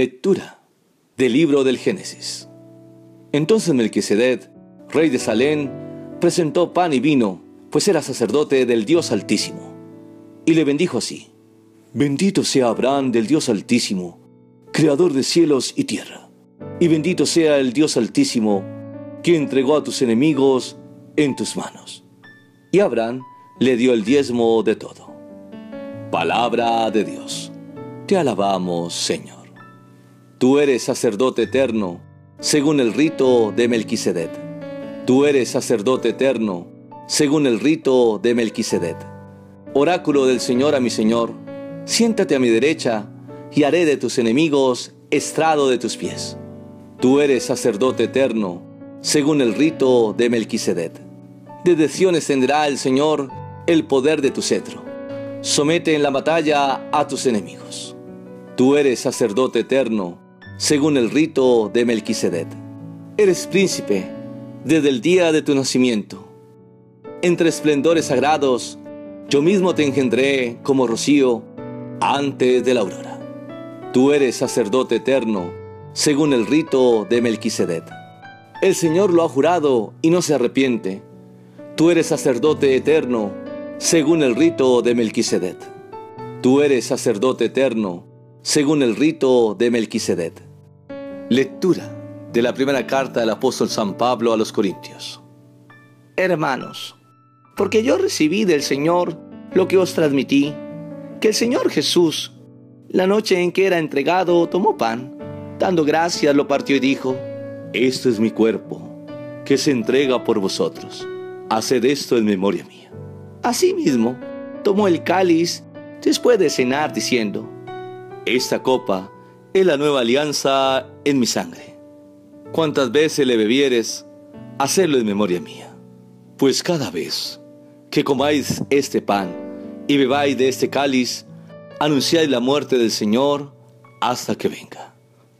Lectura del libro del Génesis. Entonces Melquisedec, rey de Salén, presentó pan y vino, pues era sacerdote del Dios Altísimo. Y le bendijo así: Bendito sea Abraham del Dios Altísimo, creador de cielos y tierra. Y bendito sea el Dios Altísimo, que entregó a tus enemigos en tus manos. Y Abraham le dio el diezmo de todo. Palabra de Dios. Te alabamos, Señor. Tú eres sacerdote eterno, según el rito de Melquisedec. Tú eres sacerdote eterno, según el rito de Melquisedec. Oráculo del Señor a mi Señor, siéntate a mi derecha y haré de tus enemigos estrado de tus pies. Tú eres sacerdote eterno, según el rito de Melquisedec. Desde Sion extenderá el Señor el poder de tu cetro. Somete en la batalla a tus enemigos. Tú eres sacerdote eterno, según el rito de Melquisedec. Eres príncipe desde el día de tu nacimiento. Entre esplendores sagrados, yo mismo te engendré como rocío antes de la aurora. Tú eres sacerdote eterno, según el rito de Melquisedec. El Señor lo ha jurado y no se arrepiente. Tú eres sacerdote eterno, según el rito de Melquisedec. Tú eres sacerdote eterno, según el rito de Melquisedec. Lectura de la primera carta del apóstol San Pablo a los Corintios. Hermanos, porque yo recibí del Señor lo que os transmití, que el Señor Jesús, la noche en que era entregado, tomó pan, dando gracias lo partió y dijo, Este es mi cuerpo, que se entrega por vosotros. Haced esto en memoria mía. Asimismo, tomó el cáliz después de cenar, diciendo, Esta copa es la nueva alianza en mi sangre. Cuantas veces le bebieres, hacedlo en memoria mía. Pues cada vez que comáis este pan y bebáis de este cáliz, anunciáis la muerte del Señor hasta que venga.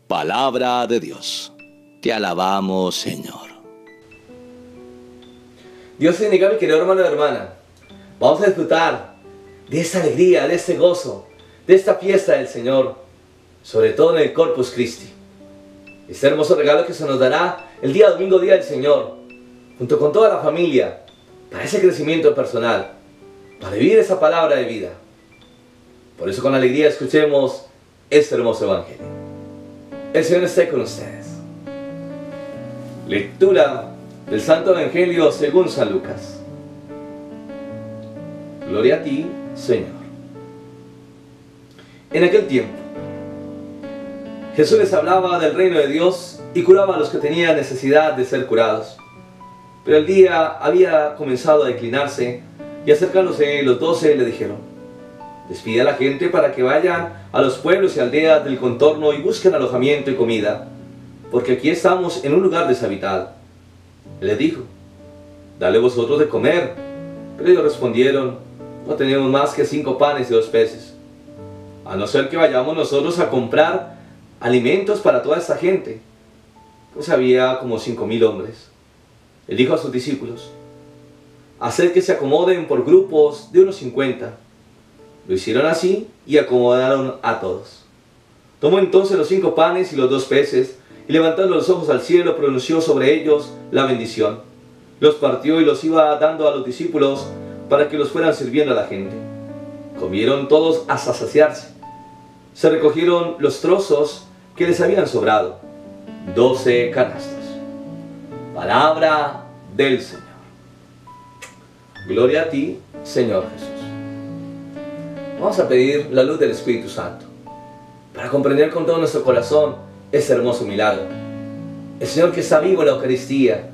Palabra de Dios. Te alabamos, Señor. Dios bendiga mi querido hermano y hermana. Vamos a disfrutar de esta alegría, de este gozo, de esta fiesta del Señor, sobre todo en el Corpus Christi. Este hermoso regalo que se nos dará el día domingo, día del Señor, junto con toda la familia, para ese crecimiento personal, para vivir esa palabra de vida. Por eso con alegría escuchemos este hermoso Evangelio. El Señor esté con ustedes. Lectura del Santo Evangelio según San Lucas. Gloria a ti, Señor. En aquel tiempo, Jesús les hablaba del reino de Dios y curaba a los que tenían necesidad de ser curados. Pero el día había comenzado a declinarse y acercándose los doce le dijeron, despide a la gente para que vayan a los pueblos y aldeas del contorno y busquen alojamiento y comida, porque aquí estamos en un lugar deshabitado. Él les dijo, dale vosotros de comer. Pero ellos respondieron, no tenemos más que cinco panes y dos peces. A no ser que vayamos nosotros a comprar alimentos para toda esta gente, pues había como cinco mil hombres. Él dijo a sus discípulos, hacer que se acomoden por grupos de unos 50. Lo hicieron así y acomodaron a todos. Tomó entonces los cinco panes y los dos peces, y levantando los ojos al cielo pronunció sobre ellos la bendición. Los partió y los iba dando a los discípulos para que los fueran sirviendo a la gente. Comieron todos hasta saciarse. Se recogieron los trozos que les habían sobrado, doce canastos. Palabra del Señor. Gloria a ti, Señor Jesús. Vamos a pedir la luz del Espíritu Santo para comprender con todo nuestro corazón este hermoso milagro. El Señor que está vivo en la Eucaristía,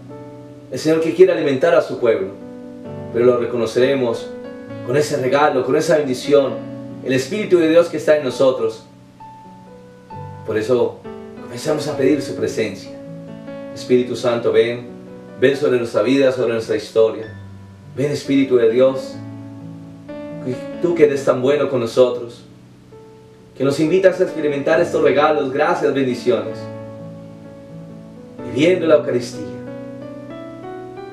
el Señor que quiere alimentar a su pueblo, pero lo reconoceremos con ese regalo, con esa bendición, el Espíritu de Dios que está en nosotros. Por eso comenzamos a pedir su presencia. Espíritu Santo, ven, ven sobre nuestra vida, sobre nuestra historia. Ven Espíritu de Dios, tú que eres tan bueno con nosotros, que nos invitas a experimentar estos regalos, gracias, bendiciones, viviendo la Eucaristía.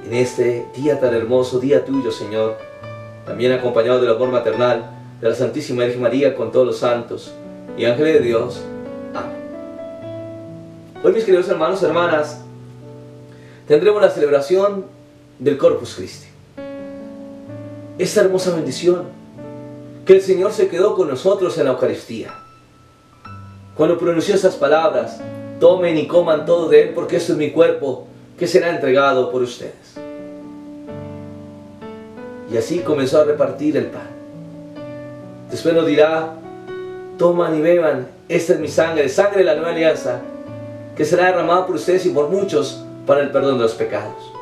En este día tan hermoso, día tuyo, Señor, también acompañado del amor maternal de la Santísima Virgen María con todos los santos y ángeles de Dios. Hoy mis queridos hermanos y hermanas, tendremos la celebración del Corpus Christi. Esta hermosa bendición que el Señor se quedó con nosotros en la Eucaristía. Cuando pronunció esas palabras, tomen y coman todo de él porque esto es mi cuerpo que será entregado por ustedes. Y así comenzó a repartir el pan. Después nos dirá, toman y beban, esta es mi sangre, sangre de la nueva alianza, que será derramada por ustedes y por muchos para el perdón de los pecados.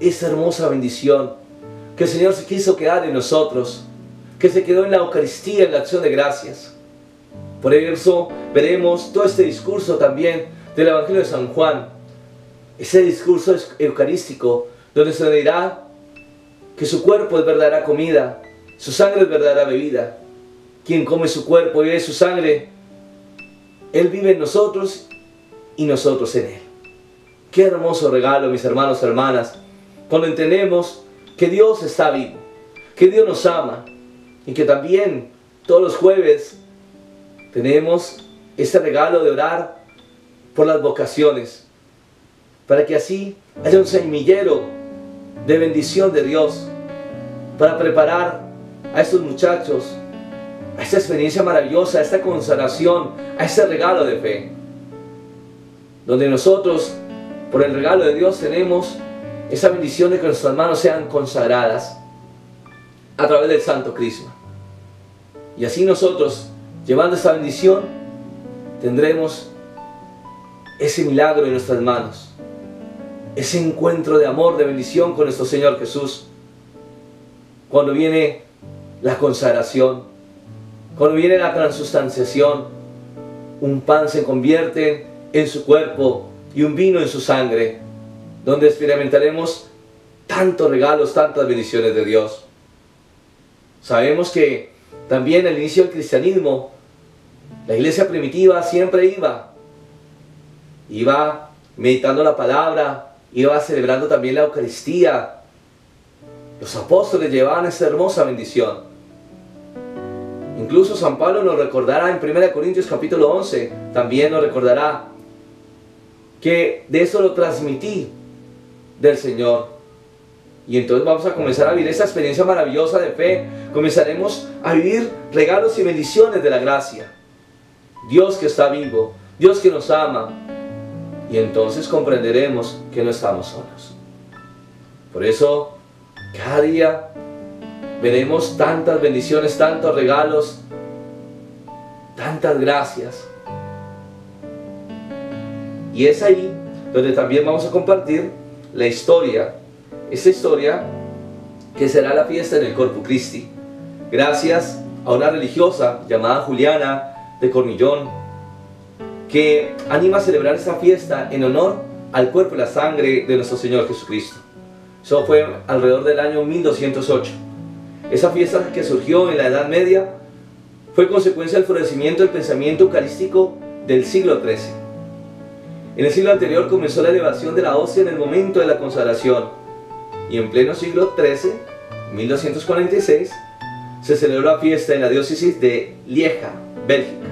Esa hermosa bendición que el Señor se quiso quedar en nosotros, que se quedó en la Eucaristía, en la acción de gracias. Por eso veremos todo este discurso también del Evangelio de San Juan, ese discurso eucarístico, donde se dirá que su cuerpo es verdadera comida, su sangre es verdadera bebida. Quien come su cuerpo y bebe su sangre, Él vive en nosotros y nosotros en Él. Qué hermoso regalo, mis hermanos y hermanas, cuando entendemos que Dios está vivo, que Dios nos ama y que también todos los jueves tenemos este regalo de orar por las vocaciones, para que así haya un semillero de bendición de Dios, para preparar a estos muchachos a esta experiencia maravillosa, a esta consagración, a este regalo de fe, donde nosotros, por el regalo de Dios, tenemos esa bendición de que nuestras manos sean consagradas a través del Santo Cristo. Y así nosotros, llevando esa bendición, tendremos ese milagro en nuestras manos, ese encuentro de amor, de bendición con nuestro Señor Jesús. Cuando viene la consagración, cuando viene la transustanciación, un pan se convierte en su cuerpo y un vino en su sangre, donde experimentaremos tantos regalos, tantas bendiciones de Dios. Sabemos que también al inicio del cristianismo, la iglesia primitiva siempre iba, iba meditando la palabra, iba celebrando también la Eucaristía. Los apóstoles llevaban esa hermosa bendición. Incluso San Pablo nos recordará en 1 Corintios capítulo 11, también nos recordará que de eso lo transmití del Señor. Y entonces vamos a comenzar a vivir esa experiencia maravillosa de fe. Comenzaremos a vivir regalos y bendiciones de la gracia. Dios que está vivo, Dios que nos ama. Y entonces comprenderemos que no estamos solos. Por eso, cada día veremos tantas bendiciones, tantos regalos, tantas gracias. Y es ahí donde también vamos a compartir la historia, esta historia que será la fiesta en el Corpus Christi, gracias a una religiosa llamada Juliana de Cornillón, que anima a celebrar esta fiesta en honor al cuerpo y la sangre de nuestro Señor Jesucristo. Eso fue alrededor del año 1208. Esa fiesta que surgió en la Edad Media fue consecuencia del florecimiento del pensamiento eucarístico del siglo XIII. En el siglo anterior comenzó la elevación de la hostia en el momento de la consagración y en pleno siglo XIII, 1246, se celebró la fiesta en la diócesis de Lieja, Bélgica.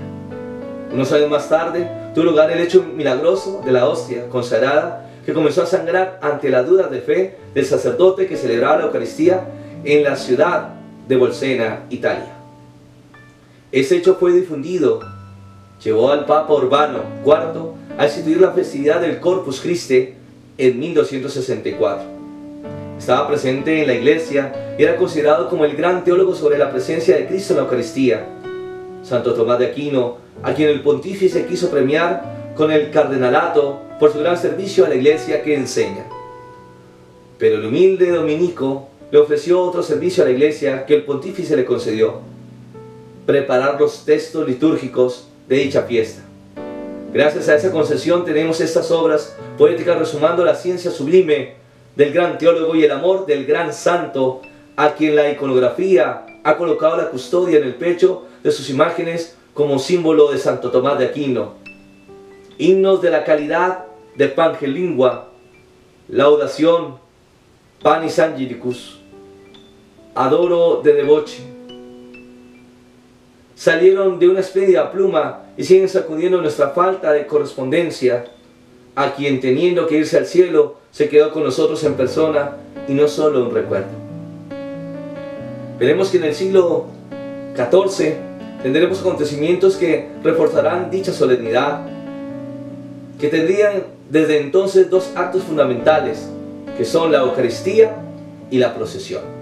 Unos años más tarde tuvo lugar el hecho milagroso de la hostia consagrada que comenzó a sangrar ante las dudas de fe del sacerdote que celebraba la Eucaristía en la ciudad de Bolsena, Italia. Ese hecho fue difundido, llevó al Papa Urbano IV a instituir la festividad del Corpus Christi en 1264. Estaba presente en la iglesia y era considerado como el gran teólogo sobre la presencia de Cristo en la Eucaristía. Santo Tomás de Aquino, a quien el pontífice quiso premiar con el cardenalato por su gran servicio a la iglesia que enseña. Pero el humilde dominico le ofreció otro servicio a la iglesia que el pontífice le concedió, preparar los textos litúrgicos de dicha fiesta. Gracias a esa concesión tenemos estas obras poéticas resumando la ciencia sublime del gran teólogo y el amor del gran santo, a quien la iconografía ha colocado la custodia en el pecho de sus imágenes como símbolo de Santo Tomás de Aquino. Himnos de la calidad de Pangelingua, laudación, Panis Angelicus, adoro de deboche. salieron de una espléndida pluma y siguen sacudiendo nuestra falta de correspondencia a quien teniendo que irse al cielo se quedó con nosotros en persona y no solo un recuerdo. Veremos que en el siglo XIV tendremos acontecimientos que reforzarán dicha solemnidad, que tendrían desde entonces dos actos fundamentales, que son la Eucaristía y la procesión.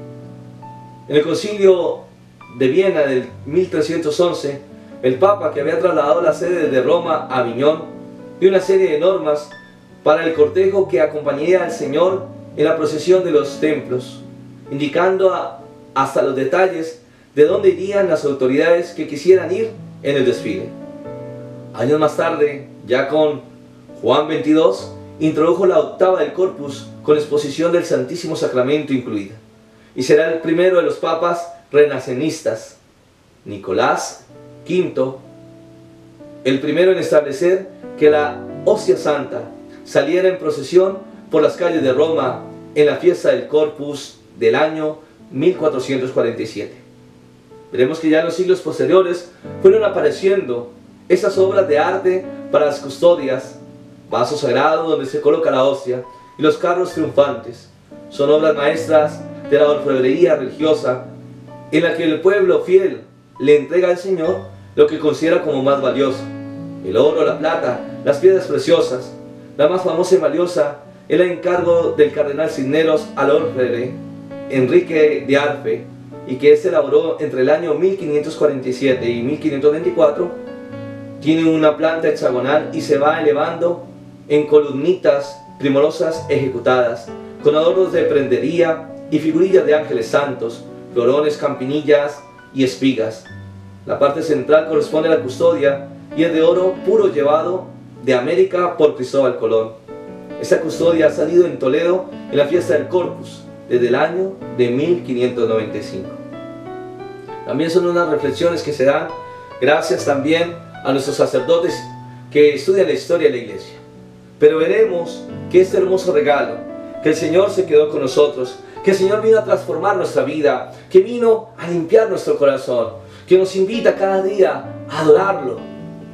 En el concilio de Viena del 1311, el Papa, que había trasladado la sede de Roma a Aviñón, dio una serie de normas para el cortejo que acompañaría al Señor en la procesión de los templos, indicando hasta los detalles de dónde irían las autoridades que quisieran ir en el desfile. Años más tarde, ya con Juan 22, introdujo la octava del corpus con exposición del Santísimo Sacramento incluida, y será el primero de los papas renacenistas, Nicolás V, el primero en establecer que la hostia santa saliera en procesión por las calles de Roma en la fiesta del Corpus del año 1447. Veremos que ya en los siglos posteriores fueron apareciendo esas obras de arte para las custodias, vasos sagrados donde se coloca la hostia y los carros triunfantes. Son obras maestras de la orfebrería religiosa en la que el pueblo fiel le entrega al Señor lo que considera como más valioso. El oro, la plata, las piedras preciosas. La más famosa y valiosa el encargo del cardenal Cisneros al orfebre Enrique de Arfe y que se elaboró entre el año 1547 y 1524. Tiene una planta hexagonal y se va elevando en columnitas primorosas ejecutadas, con adornos de prendería y figurillas de ángeles santos, florones, campinillas y espigas. La parte central corresponde a la custodia y es de oro puro llevado de América por Cristóbal Colón. Esta custodia ha salido en Toledo en la fiesta del Corpus desde el año de 1595. También son unas reflexiones que se dan gracias también a nuestros sacerdotes que estudian la historia de la iglesia. Pero veremos que este hermoso regalo, que el Señor se quedó con nosotros, que el Señor vino a transformar nuestra vida, que vino a limpiar nuestro corazón, que nos invita cada día a adorarlo.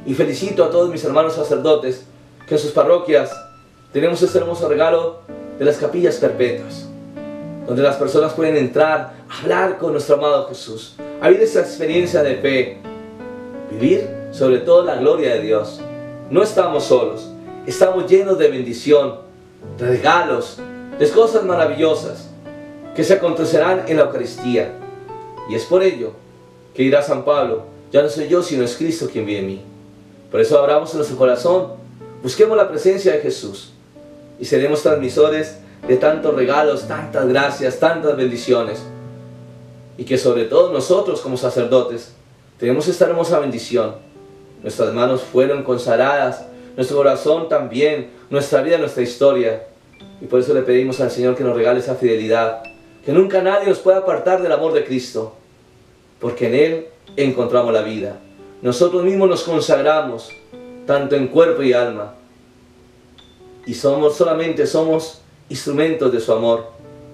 Y felicito a todos mis hermanos sacerdotes que en sus parroquias tenemos este hermoso regalo de las capillas perpetuas, donde las personas pueden entrar, hablar con nuestro amado Jesús, a vivir esa experiencia de fe, vivir sobre todo la gloria de Dios. No estamos solos, estamos llenos de bendición, de regalos, de cosas maravillosas que se acontecerán en la Eucaristía. Y es por ello que dirá San Pablo, ya no soy yo, sino es Cristo quien vive en mí. Por eso abramos nuestro corazón, busquemos la presencia de Jesús y seremos transmisores de tantos regalos, tantas gracias, tantas bendiciones. Y que sobre todo nosotros como sacerdotes tenemos esta hermosa bendición. Nuestras manos fueron consagradas, nuestro corazón también, nuestra vida, nuestra historia. Y por eso le pedimos al Señor que nos regale esa fidelidad, que nunca nadie nos pueda apartar del amor de Cristo, porque en Él encontramos la vida. Nosotros mismos nos consagramos, tanto en cuerpo y alma, y somos solamente somos instrumentos de su amor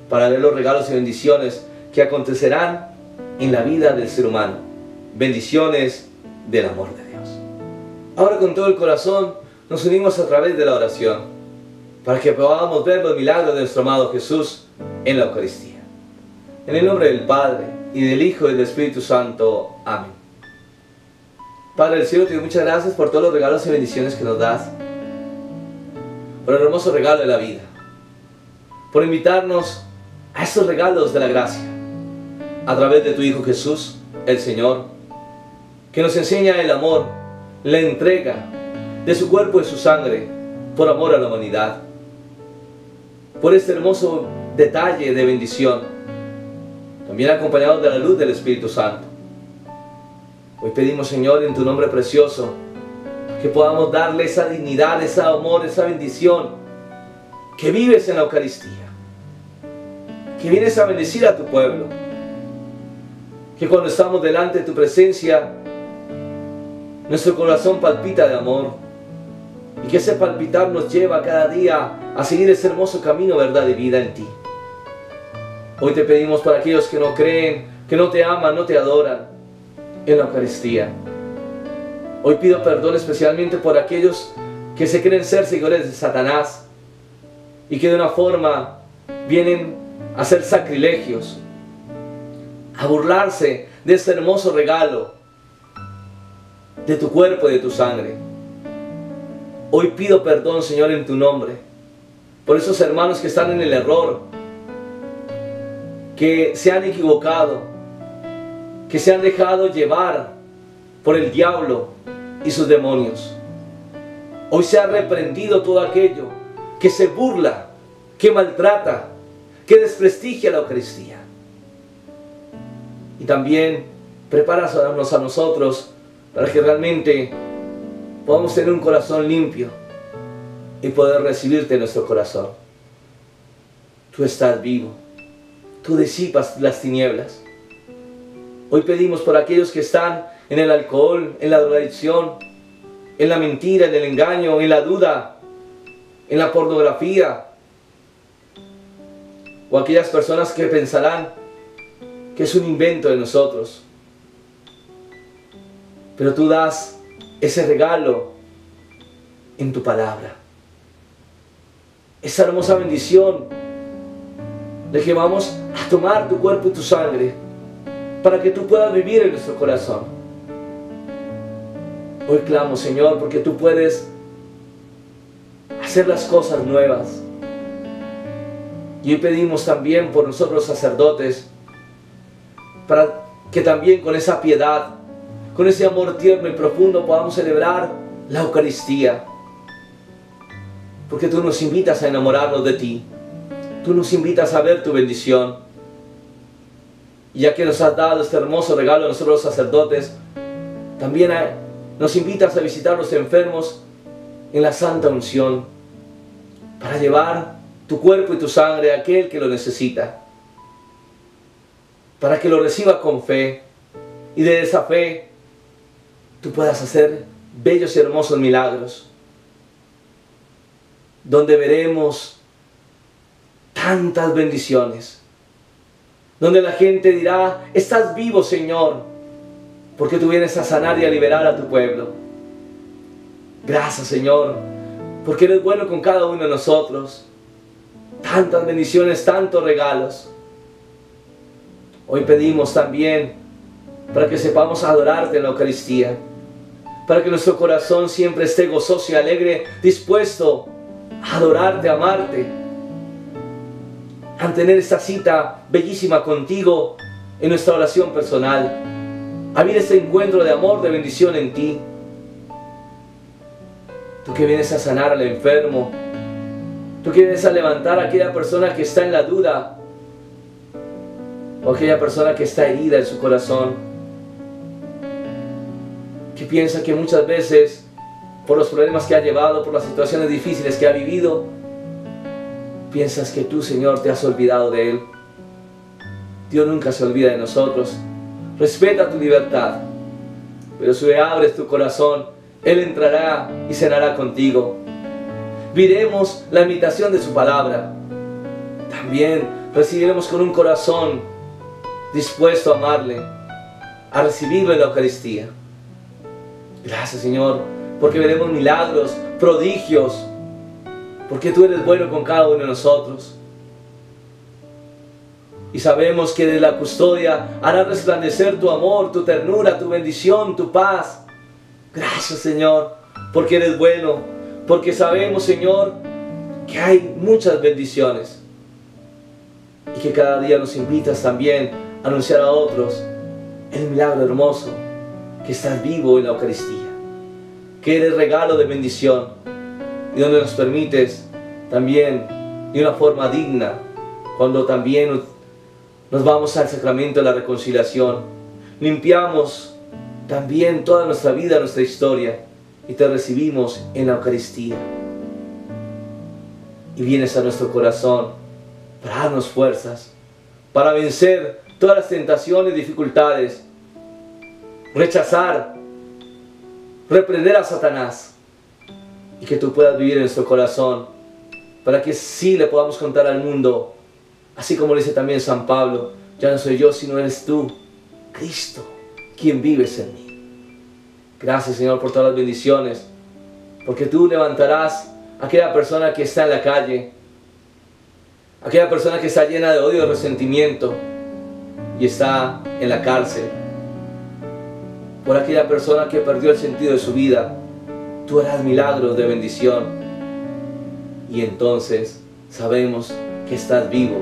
para ver los regalos y bendiciones que acontecerán en la vida del ser humano. Bendiciones del amor de Dios. Ahora con todo el corazón nos unimos a través de la oración para que podamos ver los milagros de nuestro amado Jesús en la Eucaristía. En el nombre del Padre, y del Hijo y del Espíritu Santo. Amén. Padre del cielo, te doy muchas gracias por todos los regalos y bendiciones que nos das, por el hermoso regalo de la vida, por invitarnos a estos regalos de la gracia, a través de tu Hijo Jesús, el Señor, que nos enseña el amor, la entrega de su cuerpo y su sangre por amor a la humanidad, por este hermoso detalle de bendición, también acompañados de la luz del Espíritu Santo. Hoy pedimos, Señor, en tu nombre precioso, que podamos darle esa dignidad, ese amor, esa bendición, que vives en la Eucaristía, que vienes a bendecir a tu pueblo, que cuando estamos delante de tu presencia, nuestro corazón palpita de amor, y que ese palpitar nos lleva cada día a seguir ese hermoso camino, verdad y vida en ti. Hoy te pedimos para aquellos que no creen, que no te aman, no te adoran, en la Eucaristía. Hoy pido perdón especialmente por aquellos que se creen ser seguidores de Satanás y que de una forma vienen a hacer sacrilegios, a burlarse de este hermoso regalo de tu cuerpo y de tu sangre. Hoy pido perdón, Señor, en tu nombre, por esos hermanos que están en el error, que se han equivocado, que se han dejado llevar por el diablo y sus demonios. Hoy se ha reprendido todo aquello que se burla, que maltrata, que desprestigia la Eucaristía. Y también prepáranos a nosotros para que realmente podamos tener un corazón limpio y poder recibirte en nuestro corazón. Tú estás vivo, tú disipas las tinieblas. Hoy pedimos por aquellos que están en el alcohol, en la drogadicción, en la mentira, en el engaño, en la duda, en la pornografía, o aquellas personas que pensarán que es un invento de nosotros. Pero tú das ese regalo en tu palabra. Esa hermosa bendición de que vamos a tomar tu cuerpo y tu sangre para que tú puedas vivir en nuestro corazón. Hoy clamo, Señor, porque tú puedes hacer las cosas nuevas. Y hoy pedimos también por nosotros sacerdotes, para que también con esa piedad, con ese amor tierno y profundo podamos celebrar la Eucaristía. Porque tú nos invitas a enamorarnos de ti. Tú nos invitas a ver tu bendición. Ya que nos has dado este hermoso regalo a nosotros los sacerdotes, también nos invitas a visitar los enfermos en la santa unción para llevar tu cuerpo y tu sangre a aquel que lo necesita, para que lo reciba con fe y de esa fe tú puedas hacer bellos y hermosos milagros, donde veremos tantas bendiciones, donde la gente dirá, estás vivo Señor, porque tú vienes a sanar y a liberar a tu pueblo. Gracias Señor, porque eres bueno con cada uno de nosotros tantas bendiciones, tantos regalos. Hoy pedimos también para que sepamos adorarte en la Eucaristía, para que nuestro corazón siempre esté gozoso y alegre, dispuesto a adorarte, a amarte, a tener esta cita bellísima contigo en nuestra oración personal, a vivir este encuentro de amor, de bendición en ti. Tú que vienes a sanar al enfermo, Tú quieres a levantar a aquella persona que está en la duda. O aquella persona que está herida en su corazón, que piensa que muchas veces por los problemas que ha llevado, por las situaciones difíciles que ha vivido, piensas que tú, Señor, te has olvidado de Él. Dios nunca se olvida de nosotros. Respeta tu libertad, pero si abres tu corazón, Él entrará y cenará contigo viremos la imitación de su palabra. También recibiremos con un corazón dispuesto a amarle, a recibirlo en la Eucaristía. Gracias Señor, porque veremos milagros, prodigios, porque tú eres bueno con cada uno de nosotros. Y sabemos que de la custodia hará resplandecer tu amor, tu ternura, tu bendición, tu paz. Gracias Señor, porque eres bueno, porque sabemos, Señor, que hay muchas bendiciones. Y que cada día nos invitas también a anunciar a otros el milagro hermoso, que estás vivo en la Eucaristía. Que eres regalo de bendición. Y donde nos permites también de una forma digna, cuando también nos vamos al sacramento de la reconciliación, limpiamos también toda nuestra vida, nuestra historia y te recibimos en la Eucaristía. Y vienes a nuestro corazón para darnos fuerzas, para vencer todas las tentaciones y dificultades, rechazar, reprender a Satanás y que tú puedas vivir en nuestro corazón para que sí le podamos contar al mundo, así como dice también San Pablo, ya no soy yo, sino eres tú, Cristo, quien vives en mí. Gracias Señor por todas las bendiciones, porque tú levantarás a aquella persona que está en la calle, aquella persona que está llena de odio y resentimiento y está en la cárcel, por aquella persona que perdió el sentido de su vida, tú harás milagros de bendición y entonces sabemos que estás vivo,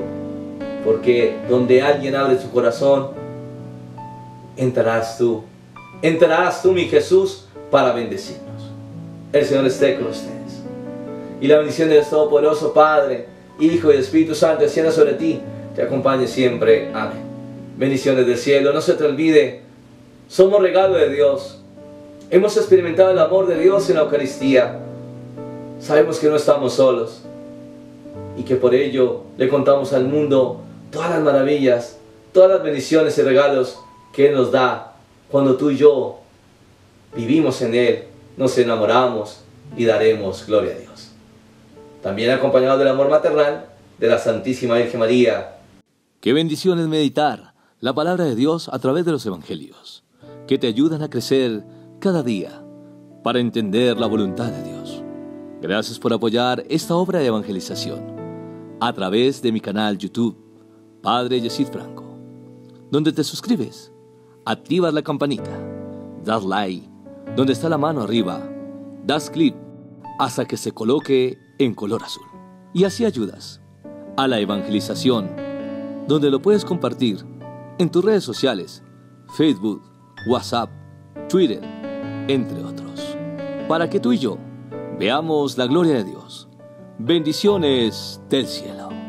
porque donde alguien abre su corazón, entrarás tú, entrarás tú mi Jesús para bendecirnos. El Señor esté con ustedes. Y la bendición de Dios Todopoderoso, Padre, Hijo y Espíritu Santo, descienda sobre ti, te acompañe siempre. Amén. Bendiciones del cielo. No se te olvide, somos regalo de Dios. Hemos experimentado el amor de Dios en la Eucaristía. Sabemos que no estamos solos y que por ello le contamos al mundo todas las maravillas, todas las bendiciones y regalos que nos da cuando tú y yo vivimos en Él, nos enamoramos y daremos gloria a Dios. También acompañado del amor maternal de la Santísima Virgen María. Qué bendición es meditar la palabra de Dios a través de los evangelios, que te ayudan a crecer cada día para entender la voluntad de Dios. Gracias por apoyar esta obra de evangelización a través de mi canal YouTube, Padre Yesid Franco, donde te suscribes, activas la campanita, das like, donde está la mano arriba, das clic hasta que se coloque en color azul. Y así ayudas a la evangelización, donde lo puedes compartir en tus redes sociales, Facebook, WhatsApp, Twitter, entre otros, para que tú y yo veamos la gloria de Dios. Bendiciones del cielo.